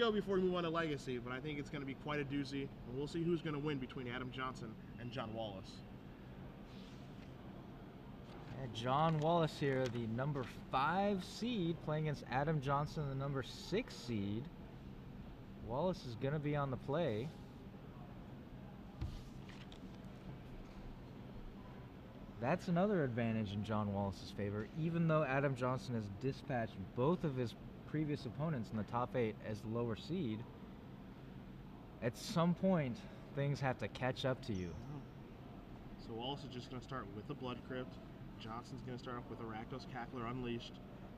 go before we move on to Legacy, but I think it's going to be quite a doozy, and we'll see who's going to win between Adam Johnson and John Wallace. John Wallace here, the number five seed, playing against Adam Johnson, the number six seed. Wallace is going to be on the play. That's another advantage in John Wallace's favor, even though Adam Johnson has dispatched both of his previous opponents in the top eight as the lower seed. At some point, things have to catch up to you. So Wallace is just going to start with the Blood Crypt. Johnson's going to start off with a Rakdos Cackler Unleashed.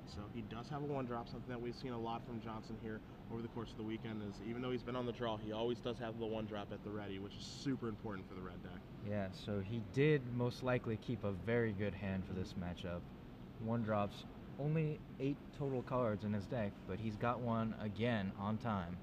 So he does have a one drop, something that we've seen a lot from Johnson here over the course of the weekend. Is even though he's been on the draw, he always does have the one drop at the ready, which is super important for the red deck. Yeah, so he did most likely keep a very good hand for this matchup. One drops, only eight total cards in his deck, but he's got one again on time.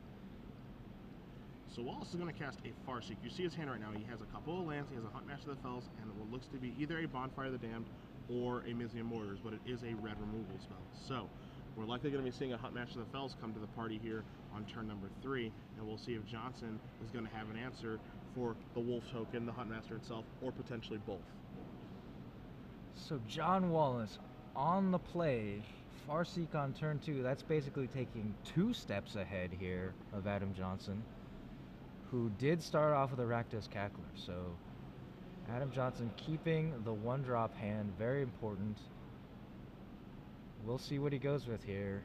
So Wallace is going to cast a Farseek. You see his hand right now. He has a couple of lands. He has a Huntmaster of the Fells, and what looks to be either a Bonfire of the Damned or a Mizzium Mortars, but it is a red removal spell. So we're likely going to be seeing a Huntmaster of the Fells come to the party here on turn number three, and we'll see if Johnson is going to have an answer for the Wolf token, the Huntmaster itself, or potentially both. So John Wallace on the play, Farseek on turn two. That's basically taking two steps ahead here of Adam Johnson, who did start off with a Rakdos Cackler. So Adam Johnson keeping the one drop hand, very important. We'll see what he goes with here.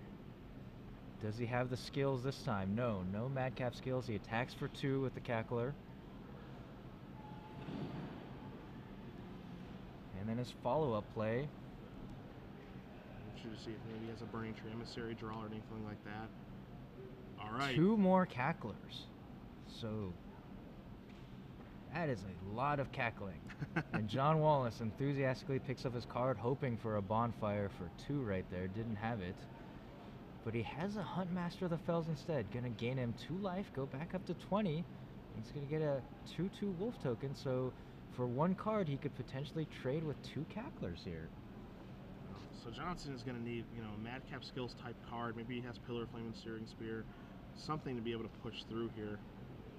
Does he have the skills this time? No, no madcap skills. He attacks for two with the Cackler. And then his follow-up play. I'm to see if maybe he has a Burning Tree Emissary draw or anything like that. All right. Two more cacklers. So that is a lot of cackling. and John Wallace enthusiastically picks up his card, hoping for a bonfire for two right there. Didn't have it. But he has a Huntmaster of the Fells instead. Gonna gain him two life, go back up to 20. He's gonna get a 2 2 wolf token, so for one card, he could potentially trade with two cacklers here. So Johnson is going to need, you know, a madcap skills type card. Maybe he has Pillar of Flame and Searing Spear, something to be able to push through here,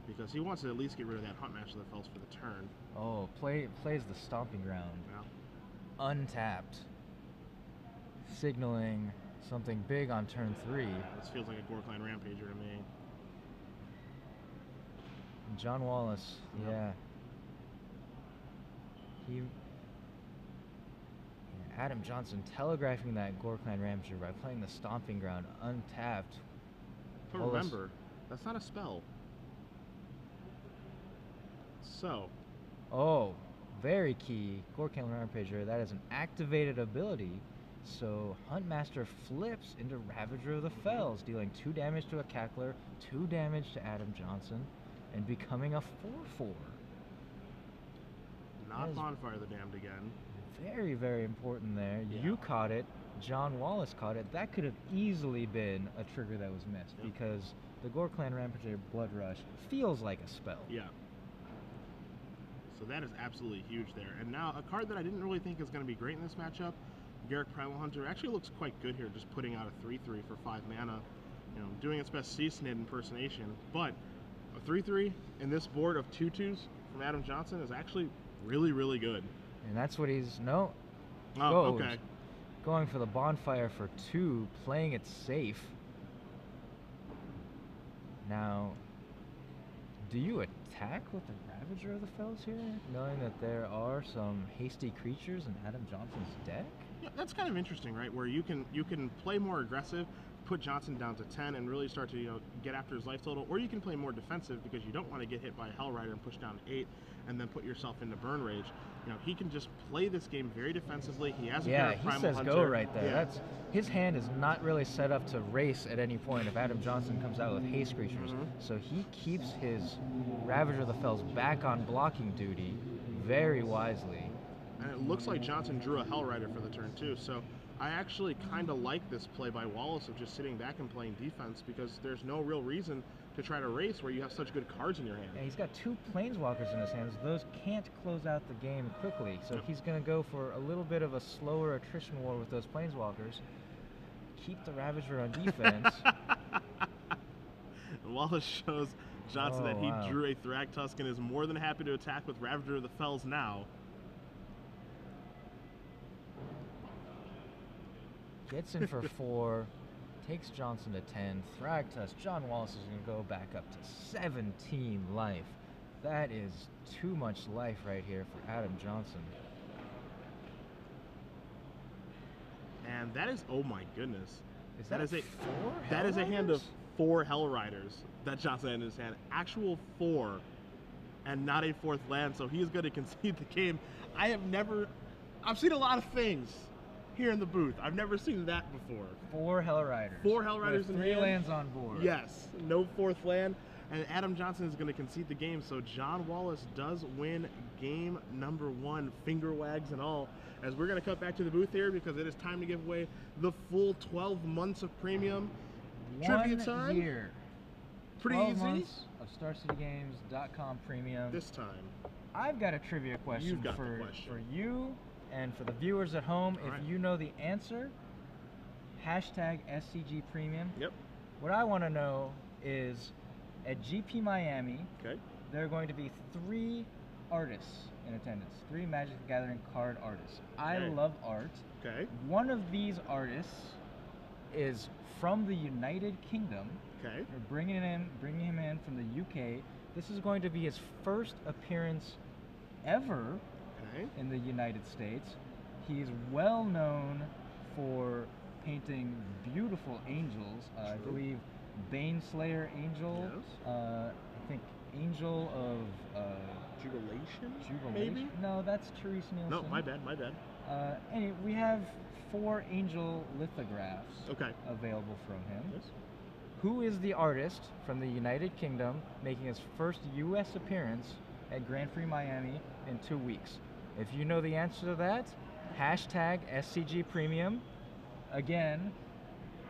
because he wants to at least get rid of that Huntmaster of the Fells for the turn. Oh, play plays the stomping ground. Yeah. Untapped. Signaling something big on turn three. This feels like a Ghor-Clan Rampager to me. John Wallace, Yep. yeah. He. Adam Johnson telegraphing that Ghor-Clan Rampager by playing the Stomping Ground untapped. But remember, that's not a spell. So, Oh, very key. Ghor-Clan Rampager, that is an activated ability. So Huntmaster flips into Ravager of the mm-hmm. Fells, dealing two damage to a Cackler, two damage to Adam Johnson, and becoming a 4 4. not Bonfire the Damned again. Very, very important there. Yeah. You caught it. John Wallace caught it. That could have easily been a trigger that was missed because the Ghor-Clan Rampager Blood Rush feels like a spell. Yeah. So that is absolutely huge there. And now a card that I didn't really think is going to be great in this matchup, Garruk Primal Hunter, actually looks quite good here, just putting out a 3-3 for 5 mana. You know, doing its best Sea-Snid impersonation. But a 3-3 in this board of 2-2s from Adam Johnson is actually really, really good. And that's what he's no Oh, Goes. okay. going for the bonfire for two, playing it safe. Now, do you attack with the Ravager of the Fells here, knowing that there are some hasty creatures in Adam Johnson's deck? Yeah, that's kind of interesting, right? Where you can you can play more aggressive, put Johnson down to 10 and really start to you know get after his life total, or you can play more defensive because you don't want to get hit by a Hellrider and push down to 8 and then put yourself into burn rage. You know, he can just play this game very defensively. He has a Yeah, he Primal says Hunter. go right there. Yeah. That's his hand is not really set up to race at any point if Adam Johnson comes out with haste creatures. Mhm. So he keeps his Ravager of the Fells back on blocking duty very wisely. And it looks like Johnson drew a Hellrider for the turn too. So I actually kind of like this play by Wallace of just sitting back and playing defense because there's no real reason to try to race where you have such good cards in your hand. And he's got two planeswalkers in his hands. Those can't close out the game quickly. So Yep. he's going to go for a little bit of a slower attrition war with those planeswalkers. Keep the Ravager on defense. Wallace shows Johnson Oh, that he oh, wow. drew a Thragtusk and is more than happy to attack with Ravager of the Fells now. Gets in for four, takes Johnson to 10. Thragtusk, John Wallace is going to go back up to 17 life. That is too much life right here for Adam Johnson. And that is, oh my goodness. Is That that, is a- four? That is a hand of four Hellriders that Johnson had in his hand. Actual four, and not a fourth land, so he is going to concede the game. I have never, I've seen a lot of things here in the booth. I've never seen that before. Four Hellriders. Four Hellriders with in three hand? lands on board. Yes, no fourth land. And Adam Johnson is going to concede the game, so John Wallace does win game number one, finger wags and all. As we're going to cut back to the booth here because it is time to give away the full 12 months of premium. Trivia One time? year. Pretty 12 easy. months of StarCityGames.com premium. This time. I've got a trivia question You've got for question. for you and for the viewers at home. All if right. you know the answer, hashtag SCG Premium. Yep. What I want to know is, at GP Miami, Okay. there are going to be three artists in attendance. Three Magic the Gathering card artists. I Okay. love art. Okay. One of these artists is from the United Kingdom. Okay. We're bringing him, bringing him in from the UK. This is going to be his first appearance ever Okay. in the United States. He's well known for painting beautiful angels. Uh, I believe Baneslayer Angel. Yes. Uh, I think Angel of uh, Jubilation? Jubilation. Maybe? No, that's Terese Nielsen. No, my bad, my bad. Uh, anyway, we have four angel lithographs Okay. available from him. Yes. Who is the artist from the United Kingdom making his first U.S. appearance at Grand Prix Miami in two weeks? If you know the answer to that, hashtag SCG Premium. Again,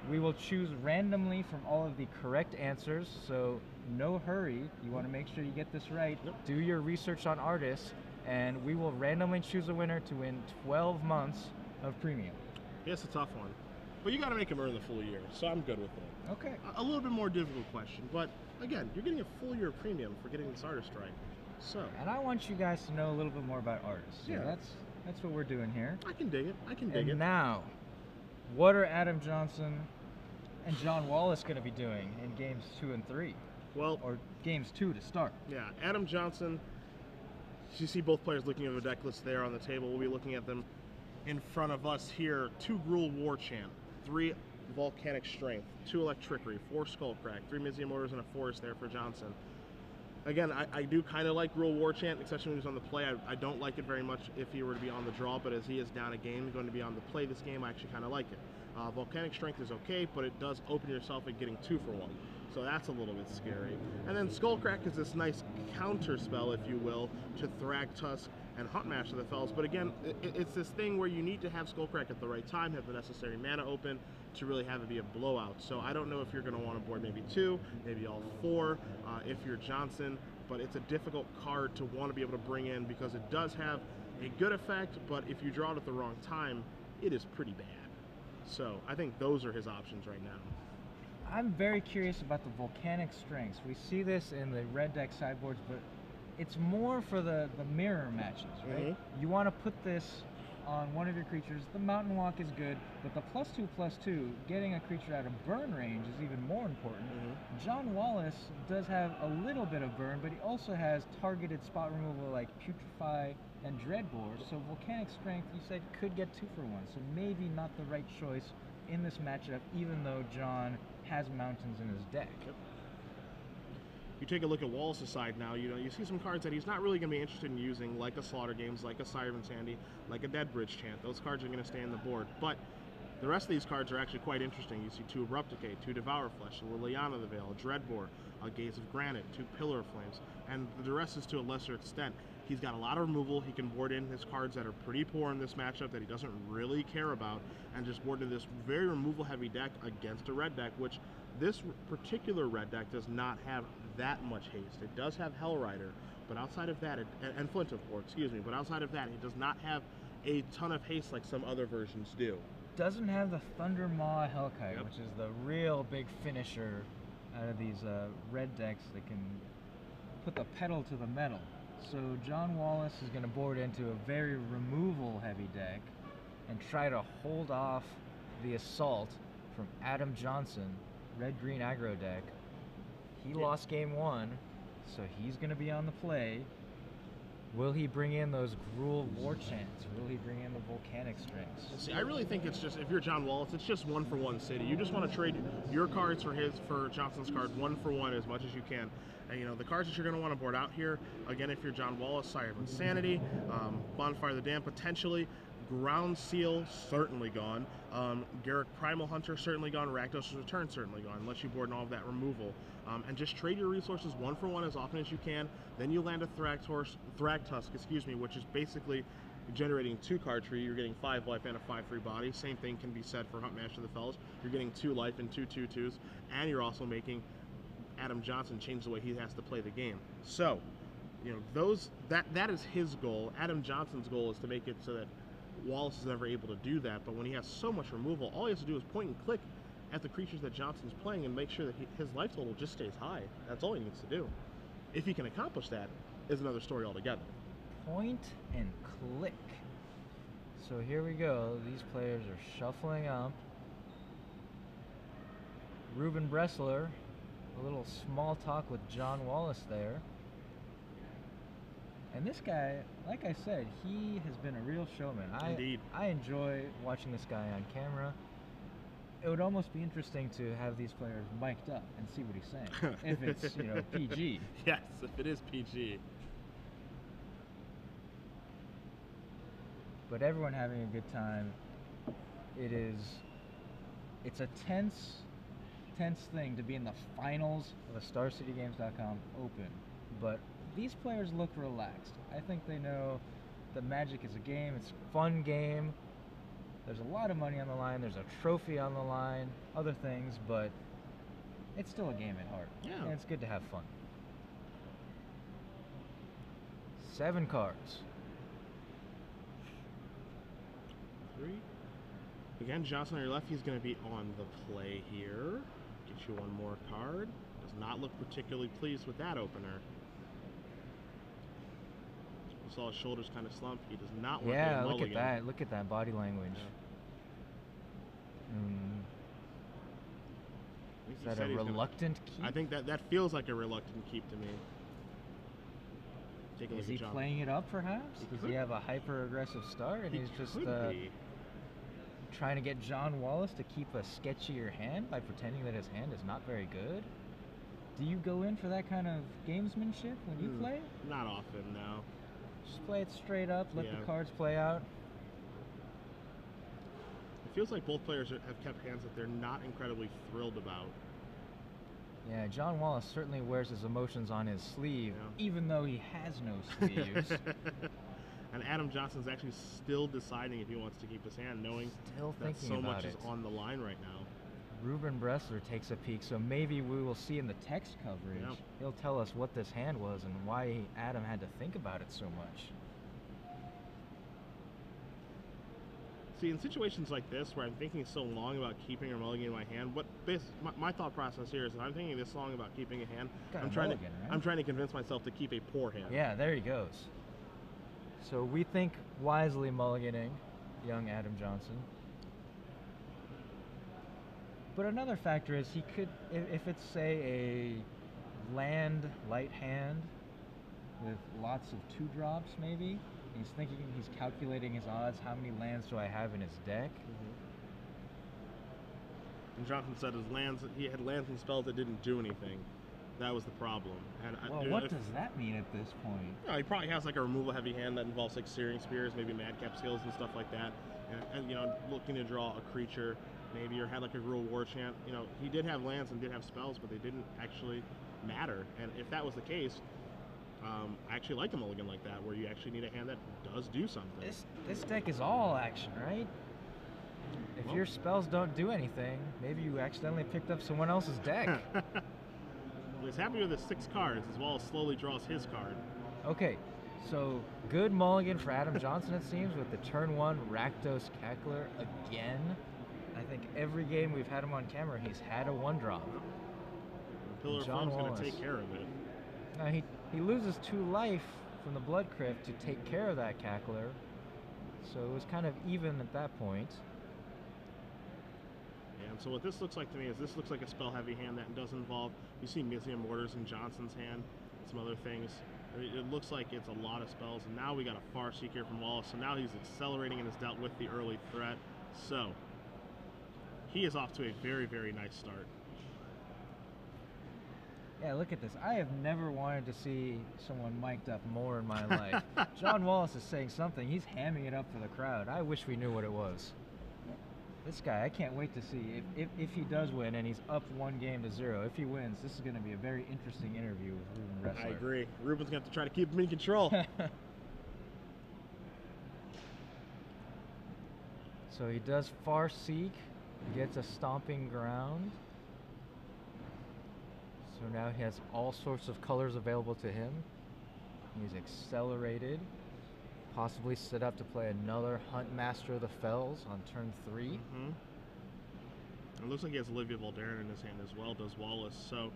we will choose randomly from all of the correct answers, so no hurry. You want to make sure you get this right. Yep. Do your research on artists, and we will randomly choose a winner to win 12 months of premium. Yes, a tough one. But you got to make him earn the full year, so I'm good with it. Okay. A- A little bit more difficult question, but again, you're getting a full year premium for getting this artist right. So, And I want you guys to know a little bit more about artists. So Yeah. that's that's what we're doing here. I can dig it. I can dig And it. now, what are Adam Johnson and John Wallace going to be doing in games two and three, well, or games two to start? yeah, Adam Johnson. You see both players looking at the deck list there on the table. We'll be looking at them in front of us here. Two Gruul War Chant, three Volcanic Strength, two Electrickery, four Skullcrack, three Mizzium Mortars, and a Forest there for Johnson. Again, I, I do kind of like Gruul War Chant, especially when he's on the play. I, I don't like it very much if he were to be on the draw, but as he is down a game, going to be on the play this game, I actually kind of like it. Uh, Volcanic Strength is okay, but it does open yourself at getting two for one. So that's a little bit scary. And then Skullcrack is this nice counter spell, if you will, to Thragtusk and Huntmaster the Fells. But again, i i- it's this thing where you need to have Skullcrack at the right time, have the necessary mana open to really have it be a blowout. So I don't know if you're going to want to board maybe two, maybe all four, uh, if you're Johnson. But it's a difficult card to want to be able to bring in because it does have a good effect, but if you draw it at the wrong time, it is pretty bad. So I think those are his options right now. I'm very curious about the volcanic strengths. We see this in the red deck sideboards, but it's more for the, the mirror matches, right? Mhm. You want to put this on one of your creatures. The Mountain Walk is good, but the plus two plus two, getting a creature out of burn range is even more important. Mm-hmm. John Wallace does have a little bit of burn, but he also has targeted spot removal like Putrefy and Dreadbore. So Volcanic Strength, you said, could get two for one. So maybe not the right choice in this matchup, even though John has mountains in his deck. You take a look at Wallace's side now, you know, you see some cards that he's not really going to be interested in using, like a Slaughter Games, like a Sire of Insanity, like a Deadbridge Chant. Those cards are going to stay on the board. But the rest of these cards are actually quite interesting. You see two Abrupt Decay, two Devour Flesh, Liliana the Veil, Dreadbore, a Gaze of Granite, two Pillar of Flames, and the rest is to a lesser extent. He's got a lot of removal. He can board in his cards that are pretty poor in this matchup that he doesn't really care about, and just board in this very removal heavy deck against a red deck, which this particular red deck does not have that much haste. It does have Hellrider, but outside of that, it, and, Flint of course, excuse me, but outside of that, it does not have a ton of haste like some other versions do. Doesn't have the Thundermaw Hellkite, Yep. which is the real big finisher out of these uh, red decks that can put the pedal to the metal. So John Wallace is going to board into a very removal heavy deck and try to hold off the assault from Adam Johnson, red green aggro deck. He Yeah. lost game one, so he's going to be on the play. Will he bring in those Gruul War Chants? Will he bring in the volcanic strengths? See, I really think it's just if you're John Wallace, it's just one for one city. You just want to trade your cards for his for Johnson's card one for one as much as you can. And you know the cards that you're going to want to board out here. Again, if you're John Wallace, Sire of Insanity, um, Bonfire of the Damned potentially, Ground Seal certainly gone, um, Garruk Primal Hunter certainly gone, Rakdos' Return certainly gone, unless you board and all of that removal. Um, and just trade your resources one for one as often as you can. Then you land a Thragtusk, excuse me, which is basically generating two card tree. You're getting five life and a five free body. Same thing can be said for Huntmaster of the Fells. You're getting two life and two two twos, and you're also making Adam Johnson change the way he has to play the game. So, you know, those that that is his goal. Adam Johnson's goal is to make it so that Wallace is never able to do that. But when he has so much removal, all he has to do is point and click at the creatures that Johnson's playing and make sure that he, his life total just stays high. That's all he needs to do. If he can accomplish that, is another story altogether. Point and click. So here we go. These players are shuffling up. Reuben Bresler, a little small talk with John Wallace there. And this guy, like I said, he has been a real showman. I, Indeed. I enjoy watching this guy on camera. It would almost be interesting to have these players mic'd up and see what he's saying. if it's, you know, PG. Yes, if it is PG. but everyone having a good time. It is it's a tense tense thing to be in the finals of a StarCityGames.com Open, but these players look relaxed. I think they know that Magic is a game. It's a fun game. There's a lot of money on the line. There's a trophy on the line, other things, but it's still a game at heart. Yeah. And it's good to have fun. Seven cards. Three. Again, Johnson on your left, he's going to be on the play here. Get you one more card. Does not look particularly pleased with that opener. You saw his shoulders kind of slump. He does not want Yeah, to look at that. Look at that body language. Mm, is that a reluctant keep? I think that that feels like a reluctant keep to me. Take a Is he playing it up perhaps? He Does could- he have a hyper aggressive start and He he's just uh, trying to get John Wallace to keep a sketchier hand by pretending that his hand is not very good? Do you go in for that kind of gamesmanship when you Hmm. play? Not often, no. Just play it straight up, let Yeah. the cards play out. It feels like both players have kept hands that they're not incredibly thrilled about. Yeah, John Wallace certainly wears his emotions on his sleeve, Yeah. even though he has no sleeves. and Adam Johnson's actually still deciding if he wants to keep his hand, knowing Still that so much it. is on the line right now. Reuben Bresler takes a peek, so maybe we will see in the text coverage. Yeah. He'll tell us what this hand was and why Adam had to think about it so much. See, in situations like this where I'm thinking so long about keeping or mulliganing my hand, what this my, my thought process here is that I'm thinking this long about keeping a hand. Got I'm trying to right? I'm trying to convince myself to keep a poor hand. Yeah, there he goes. So we think wisely mulliganing young Adam Johnson. But another factor is he could, if, it's say a land light hand with lots of two drops, maybe. He's thinking, he's calculating his odds. How many lands do I have in his deck? Mhm. And Johnson said his lands he had lands and spells that didn't do anything. That was the problem. And Well, know, what if- does that mean at this point? you know, he probably has like a removal heavy hand that involves like searing spears, maybe madcap skills and stuff like that. And, and you know, looking to draw a creature, maybe or had like a real war chant. You know, he did have lands and did have spells, but they didn't actually matter. And if that was the case, um, I actually like a mulligan like that, where you actually need a hand that does do something. This this deck is all action, right? If Well- your spells don't do anything, maybe you accidentally picked up someone else's deck. well, he's happy with his six cards, as well as slowly draws his card. okay, so good mulligan for Adam Johnson, it seems, with the turn one Rakdos Cackler again. I think every game we've had him on camera, he's had a one drop. Pillar Flame's going to take care of it. Now he, he loses two life from the Blood Crypt to take care of that Cackler. So it was kind of even at that point. And so what this looks like to me is this looks like a spell heavy hand that does involve, you see Mizzium Mortars in Johnson's hand, some other things. It, it looks like it's a lot of spells. And now we got a Far Seeker from Wallace. So now he's accelerating and has dealt with the early threat. So he is off to a very, very nice start. Yeah, look at this. I have never wanted to see someone mic'd up more in my life. John Wallace is saying something. He's hamming it up for the crowd. I wish we knew what it was. This guy, I can't wait to see if, if, if he does win and he's up one game to zero. If he wins, this is going to be a very interesting interview with Reuben Bresler. I agree. Reuben's going to have to try to keep him in control. so he does far seek, gets a stomping ground. So now he has all sorts of colors available to him. He's accelerated, possibly set up to play another Huntmaster of the Fells on turn 3 hmm It looks like he has Olivia Voldaren in his hand as well, does Wallace. So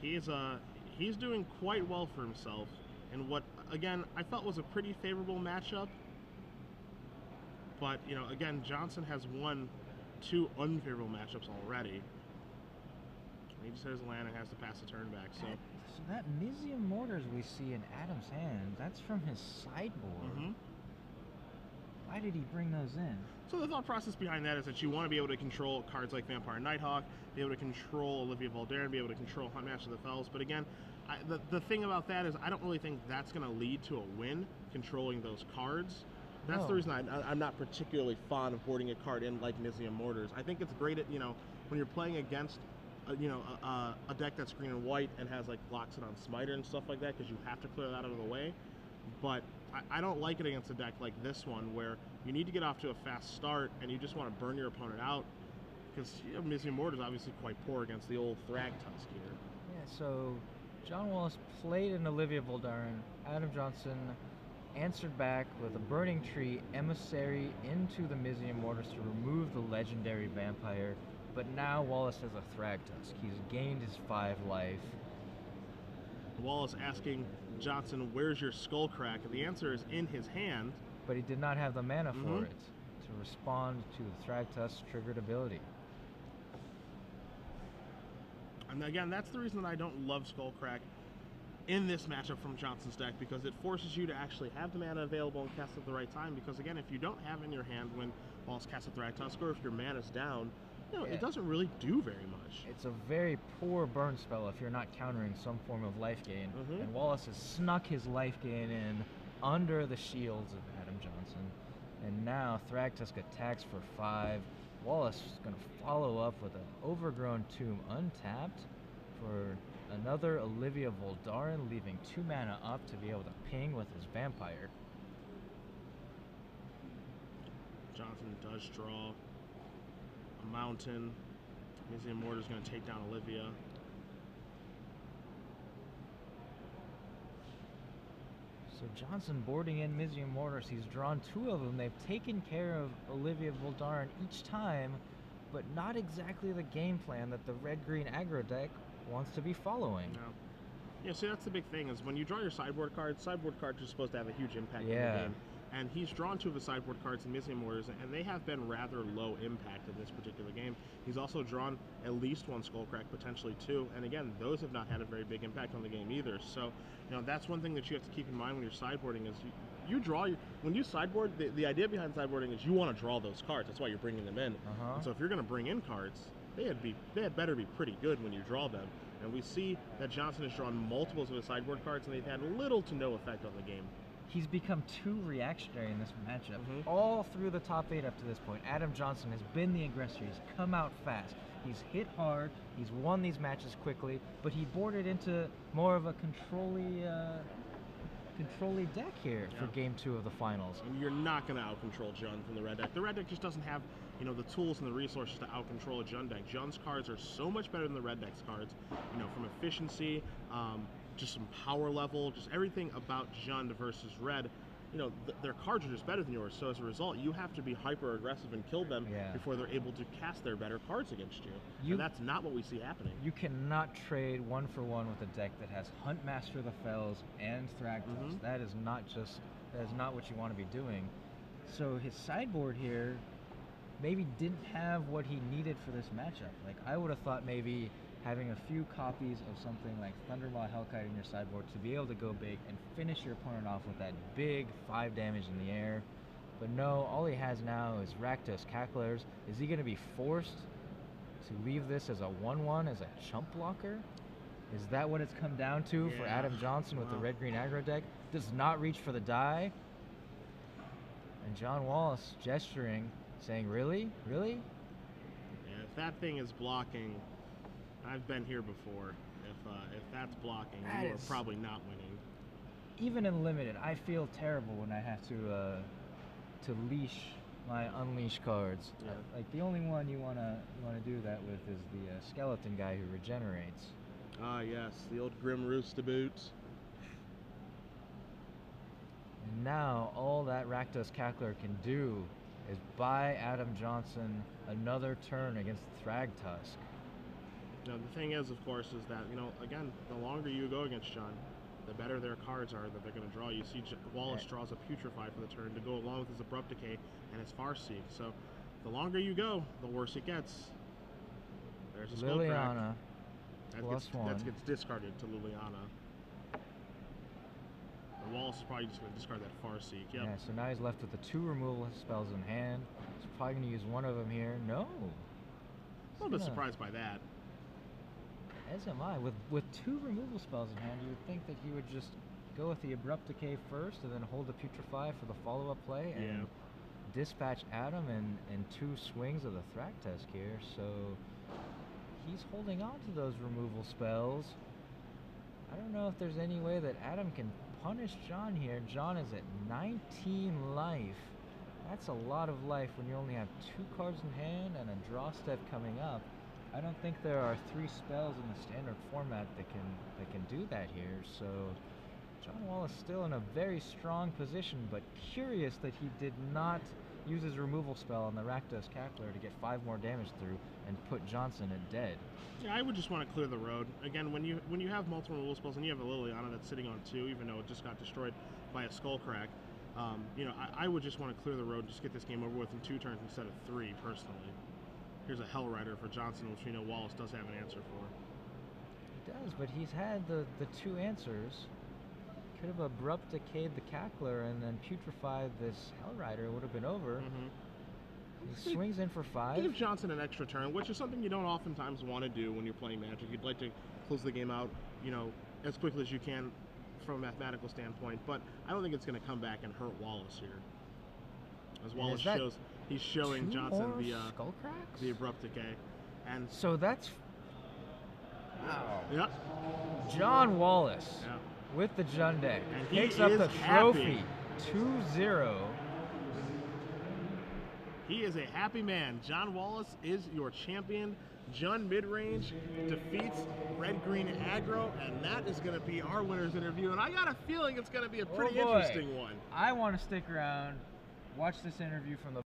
he's uh he's doing quite well for himself in what again I felt was a pretty favorable matchup. But you know, again, Johnson has won two unfavorable matchups already. He just has land and has to pass the turn back. So That, so that Mizzium Mortars we see in Adam's hand, that's from his sideboard. mhm. Why did he bring those in? So the thought process behind that is that you want to be able to control cards like Vampire Nighthawk, be able to control Olivia Voldaren, be able to control Huntmaster of the Fells. But again, I, the, the thing about that is I don't really think that's going to lead to a win, controlling those cards. That's the oh. reason I, I'm not particularly fond of boarding a card in like Mizzium Mortars. I think it's great at, you know, when you're playing against, a, you know, a, a, deck that's green and white and has like it on Smiter and stuff like that because you have to clear that out of the way. But I, I don't like it against a deck like this one where you need to get off to a fast start and you just want to burn your opponent out because you know, Mizzium Mortar is obviously quite poor against the old Thragtusk here. Yeah, so John Wallace played an Olivia Voldaren. Adam Johnson answered back with a Burning Tree Emissary into the Mizzium Mortars to remove the legendary vampire. But now Wallace has a Thragtusk. He's gained his five life. Wallace asking Johnson, "Where's your Skullcrack?" And the answer is in his hand. but he did not have the mana for Mhm. it to respond to the Thragtusk's triggered ability. And again, that's the reason that I don't love Skullcrack in this matchup from Johnson's deck because it forces you to actually have the mana available and cast at the right time. Because again, if you don't have in your hand when Wallace casts a Thragtusk, or if your mana's down, you know, Yeah. it doesn't really do very much. It's a very poor burn spell if you're not countering some form of life gain. Mhm. And Wallace has snuck his life gain in under the shields of Adam Johnson. And now Thragtusk attacks for five. Wallace is going to follow up with an Overgrown Tomb untapped for another Olivia Voldaren, leaving two mana up to be able to ping with his vampire. Johnson does draw a mountain. Mizzium Mortar's going to take down Olivia. So Johnson boarding in Mizzium Mortars. He's drawn two of them. They've taken care of Olivia Voldaren each time, but not exactly the game plan that the red-green aggro deck wants to be following. No. Yeah, see, that's the big thing is when you draw your sideboard cards, sideboard cards are supposed to have a huge impact in the game. And he's drawn two of the sideboard cards in Mizzium Mortars, and they have been rather low impact in this particular game. He's also drawn at least one Skullcrack, potentially two, and again, those have not had a very big impact on the game either. So, you know, that's one thing that you have to keep in mind when you're sideboarding is you, you draw your, when you sideboard. The, the idea behind sideboarding is you want to draw those cards. That's why you're bringing them in. Uh-huh. So if you're going to bring in cards, they had be they had better be pretty good when you draw them. And we see that Johnson has drawn multiples of his sideboard cards, and they've had little to no effect on the game. He's become too reactionary in this matchup. Mhm. All through the top eight up to this point, Adam Johnson has been the aggressor. He's come out fast. He's hit hard. He's won these matches quickly, but he boarded into more of a controlly, uh, controlly deck here for game two of the finals. And you're not going to outcontrol Jund from the red deck. The red deck just doesn't have, you know, the tools and the resources to outcontrol a Jund deck. Jund's cards are so much better than the red deck's cards. You know, from efficiency, um, just some power level, just everything about Jund versus red you know, th- their cards are just better than yours. So as a result, you have to be hyper aggressive and kill them Yeah. before they're able to cast their better cards against you. You- and that's not what we see happening. You cannot trade one for one with a deck that has Huntmaster of the Fells and Thragtusk. Mhm. That is not just that is not what you want to be doing. So his sideboard here maybe didn't have what he needed for this matchup. Like I would have thought maybe having a few copies of something like Thundermaw Hellkite in your sideboard to be able to go big and finish your opponent off with that big five damage in the air. But no, all he has now is Rakdos Cacklers. Is he going to be forced to leave this as a 1-1 as a chump blocker? Is that what it's come down to for Adam Johnson with the red-green aggro deck? Does not reach for the die. And John Wallace gesturing, saying, "Really, really? Yeah, if that thing is blocking, I've been here before. If uh, if that's blocking, That you are probably not winning. Even in limited, I feel terrible when I have to uh, to leash my unleash cards. Yeah. Like the only one you wanna you wanna do that with is the uh, skeleton guy who regenerates. Ah, yes, the old Grim Roustabout. And now all that Rakdos Cackler can do is buy Adam Johnson another turn against Thragtusk. Now the thing is, of course, is that you know, again, the longer you go against John, the better their cards are that they're going to draw. You see, Wallace draws a Putrefy for the turn to go along with his Abrupt Decay and his Farseek. So, the longer you go, the worse it gets. There's a. Liliana, That gets. That gets discarded to Liliana. Wallace is probably just going to discard that Farseek. Yep. yeah. So now he's left with the two removal spells in hand. He's probably gonna use one of them here. No. A little bit surprised by that. As am I. With with two removal spells in hand, you would think that he would just go with the abrupt decay first, and then hold the putrefy for the follow-up play, and Yeah. dispatch Adam in, in two swings of the Thragtusk here. So he's holding on to those removal spells. I don't know if there's any way that Adam can punish John here. John is at 19 life. That's a lot of life when you only have two cards in hand and a draw step coming up. I don't think there are three spells in the standard format that can that can do that here. So John Wall is still in a very strong position, but curious that he did not use his removal spell on the Rakdos Cackler to get five more damage through and put Johnson at dead. Yeah, I would just want to clear the road. Again, when you when you have multiple removal spells and you have a Liliana that's sitting on two, even though it just got destroyed by a Skullcrack, um, you know, I, I would just want to clear the road, and just get this game over with in two turns instead of three, personally. Here's a Hellrider for Johnson, which we know Wallace does have an answer for. He does, but he's had the, the two answers. Could have abrupt decayed the Cackler and then putrefied this Hellrider. It would have been over. Mm-hmm. He swings in for five. Give Johnson an extra turn, which is something you don't oftentimes want to do when you're playing Magic. You'd like to close the game out, you know, as quickly as you can from a mathematical standpoint. But I don't think it's going to come back and hurt Wallace here. As Wallace shows, he's showing Johnson the uh, skull cracks. the abrupt decay, and So that's wow. yeah, John Wallace yeah. With the Jund deck And he picks up is the trophy 2-0. He is a happy man. John Wallace is your champion. Jund midrange defeats red green aggro, and that is going to be our winners interview. And I got a feeling it's going to be a Oh pretty boy. interesting one. I want to stick around, watch this interview from the